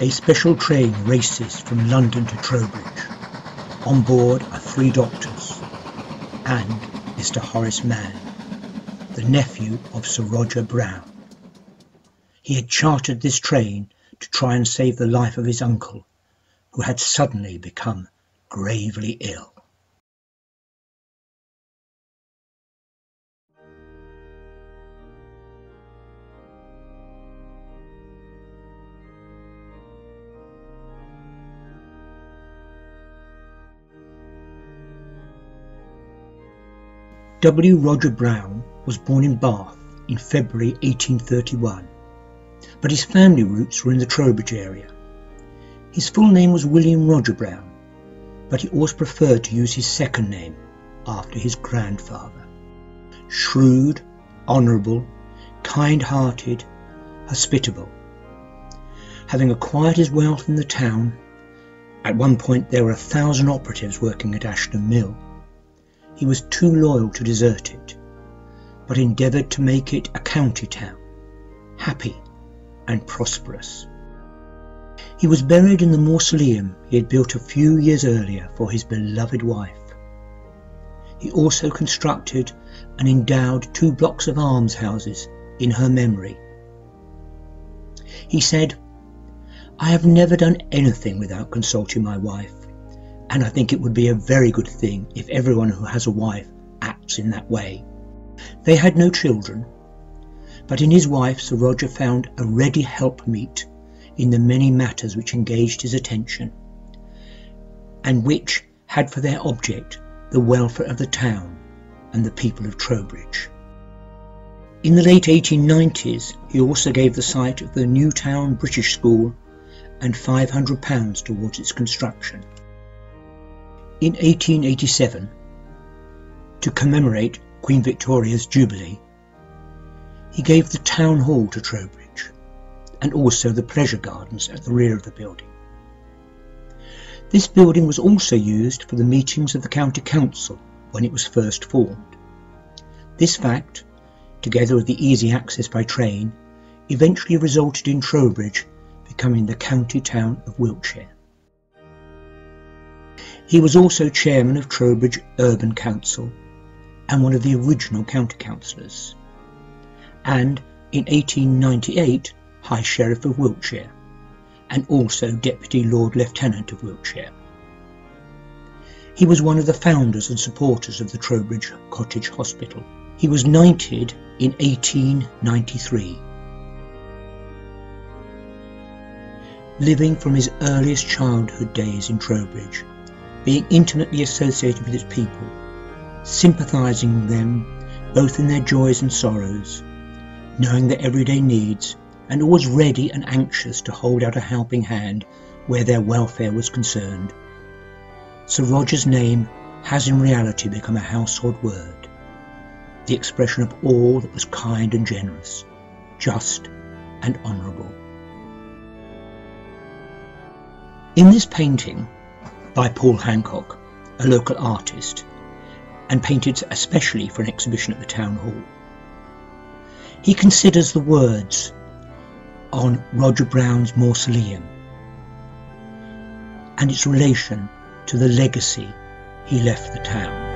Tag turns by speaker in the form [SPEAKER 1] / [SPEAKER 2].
[SPEAKER 1] A special train races from London to Trowbridge. On board are three doctors and Mr. Horace Mann, the nephew of Sir Roger Brown. He had chartered this train to try and save the life of his uncle, who had suddenly become gravely ill. W. Roger Brown was born in Bath in February 1831, but his family roots were in the Trowbridge area. His full name was William Roger Brown, but he always preferred to use his second name after his grandfather. Shrewd, honourable, kind-hearted, hospitable. Having acquired his wealth in the town, at one point there were a thousand operatives working at Ashton Mill, he was too loyal to desert it, but endeavoured to make it a county town, happy and prosperous. He was buried in the mausoleum he had built a few years earlier for his beloved wife. He also constructed and endowed two blocks of almshouses in her memory. He said, I have never done anything without consulting my wife and I think it would be a very good thing if everyone who has a wife acts in that way. They had no children, but in his wife Sir Roger found a ready helpmeet in the many matters which engaged his attention, and which had for their object the welfare of the town and the people of Trowbridge. In the late 1890s, he also gave the site of the Newtown British School and £500 towards its construction. In 1887, to commemorate Queen Victoria's Jubilee, he gave the Town Hall to Trowbridge and also the pleasure gardens at the rear of the building. This building was also used for the meetings of the County Council when it was first formed. This fact, together with the easy access by train, eventually resulted in Trowbridge becoming the county town of Wiltshire. He was also chairman of Trowbridge Urban Council and one of the original county councillors, and in 1898 High Sheriff of Wiltshire, and also Deputy Lord Lieutenant of Wiltshire. He was one of the founders and supporters of the Trowbridge Cottage Hospital. He was knighted in 1893. Living from his earliest childhood days in Trowbridge, being intimately associated with its people, sympathising with them both in their joys and sorrows, knowing their everyday needs, and always ready and anxious to hold out a helping hand where their welfare was concerned. Sir Roger's name has in reality become a household word, the expression of all that was kind and generous, just and honourable. In this painting, by Paul Hancock, a local artist, and painted especially for an exhibition at the Town Hall. He considers the words on Roger Brown's mausoleum and its relation to the legacy he left the town.